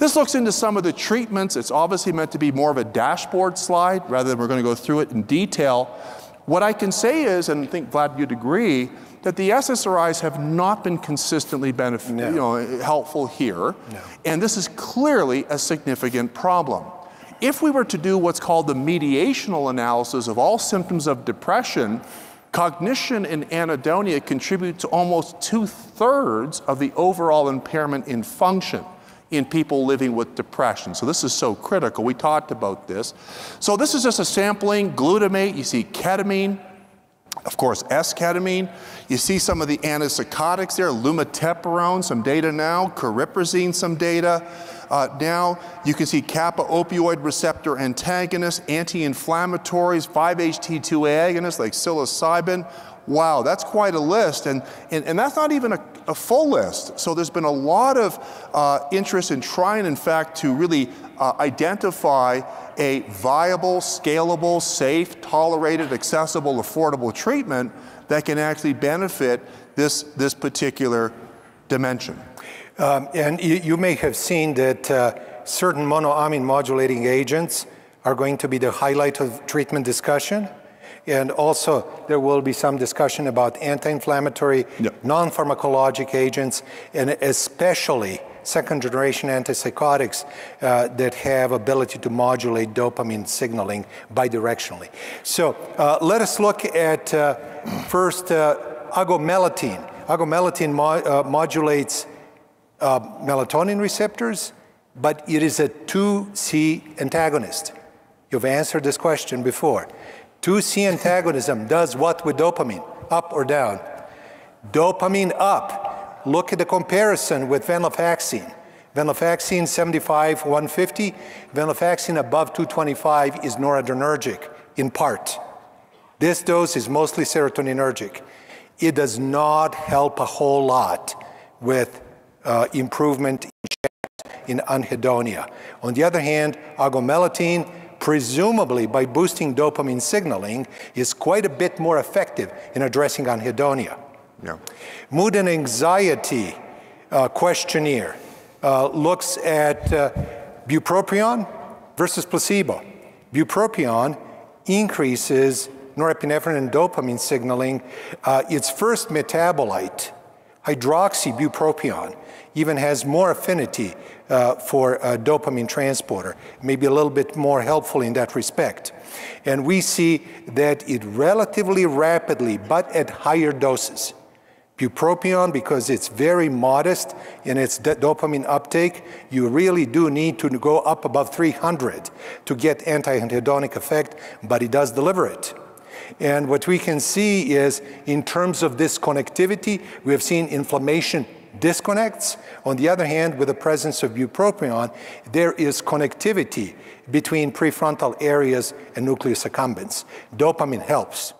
This looks into some of the treatments. It's obviously meant to be more of a dashboard slide rather than we're going to go through it in detail. What I can say is, and I think Vlad, you'd agree, that the SSRIs have not been consistently benefit, no. you know, helpful here. No. And this is clearly a significant problem. If we were to do what's called the mediational analysis of all symptoms of depression, cognition and anhedonia contribute to almost two thirds of the overall impairment in function in people living with depression. So this is so critical. We talked about this. So this is just a sampling, glutamate, you see ketamine, of course, S-ketamine. You see some of the antipsychotics there, lumateperone, some data now, cariprazine, some data. Uh, now you can see kappa opioid receptor antagonists, anti-inflammatories, 5-HT2A agonists like psilocybin. Wow, that's quite a list, and, and, and that's not even a, a full list. So there's been a lot of uh, interest in trying, in fact, to really uh, identify a viable, scalable, safe, tolerated, accessible, affordable treatment that can actually benefit this, this particular dimension. Um, and you, you, may have seen that uh, certain monoamine modulating agents are going to be the highlight of treatment discussion. And also, there will be some discussion about anti-inflammatory, non-pharmacologic agents, and especially second generation antipsychotics uh, that have ability to modulate dopamine signaling bidirectionally. So uh, let us look at uh, first uh, agomelatine. Agomelatine mo uh, modulates uh, melatonin receptors, but it is a 2C antagonist. You've answered this question before. 2C antagonism does what with dopamine? Up or down? Dopamine up. Look at the comparison with venlafaxine. Venlafaxine 75, 150. Venlafaxine above 225 is noradrenergic in part. This dose is mostly serotoninergic. It does not help a whole lot with uh, improvement in anhedonia. On the other hand, agomelatine presumably by boosting dopamine signaling, is quite a bit more effective in addressing anhedonia. Yeah. Mood and anxiety uh, questionnaire uh, looks at uh, bupropion versus placebo. Bupropion increases norepinephrine and dopamine signaling. Uh, its first metabolite, hydroxybupropion, even has more affinity uh, for a dopamine transporter, maybe a little bit more helpful in that respect. And we see that it relatively rapidly, but at higher doses, bupropion, because it's very modest in its dopamine uptake, you really do need to go up above 300 to get anti-hedonic effect, but it does deliver it. And what we can see is, in terms of this connectivity, we have seen inflammation disconnects. On the other hand, with the presence of bupropion, there is connectivity between prefrontal areas and nucleus accumbens. Dopamine helps.